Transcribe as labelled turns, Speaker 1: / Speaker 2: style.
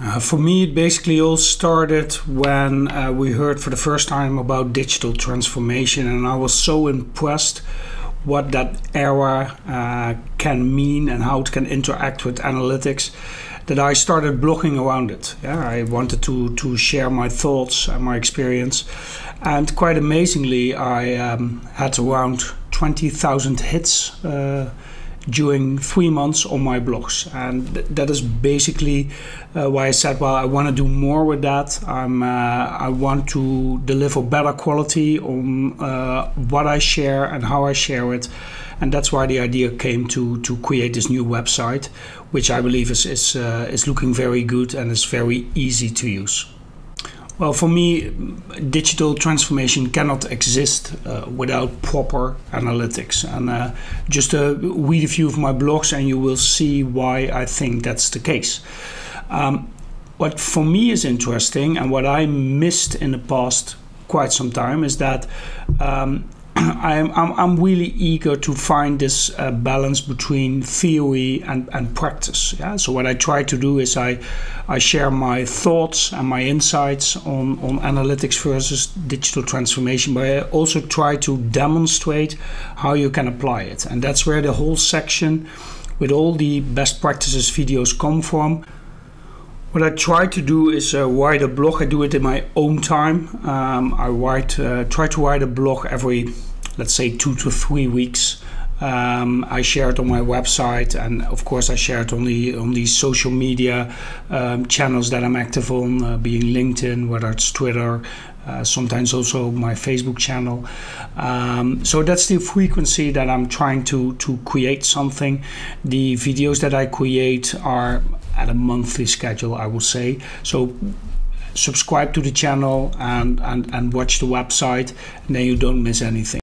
Speaker 1: Uh, for me, it basically all started when uh, we heard for the first time about digital transformation, and I was so impressed what that era uh, can mean and how it can interact with analytics that I started blogging around it. Yeah, I wanted to to share my thoughts and my experience, and quite amazingly, I um, had around twenty thousand hits uh, during three months on my blogs, and th- that is basically uh, why I said, well, I want to do more with that. I'm, uh, I want to deliver better quality on uh, what I share and how I share it, and that's why the idea came to to create this new website, which I believe is is uh, is looking very good and is very easy to use. Well, for me, digital transformation cannot exist uh, without proper analytics. And uh, just uh, read a few of my blogs, and you will see why I think that's the case. Um, what for me is interesting, and what I missed in the past quite some time, is that um, I'm, I'm, I'm, really eager to find this uh, balance between theory and, and practice. Yeah? So what I try to do is I, I share my thoughts and my insights on, on analytics versus digital transformation, but I also try to demonstrate how you can apply it. And that's where the whole section with all the best practices videos come from. What I try to do is uh, write a blog. I do it in my own time. Um, I write, uh, try to write a blog every let's say two to three weeks. Um, I share it on my website, and of course, I share it on the on these social media um, channels that I'm active on, uh, being LinkedIn, whether it's Twitter, uh, sometimes also my Facebook channel. Um, so that's the frequency that I'm trying to to create something. The videos that I create are at a monthly schedule, I will say. So subscribe to the channel and, and, and watch the website, and then you don't miss anything.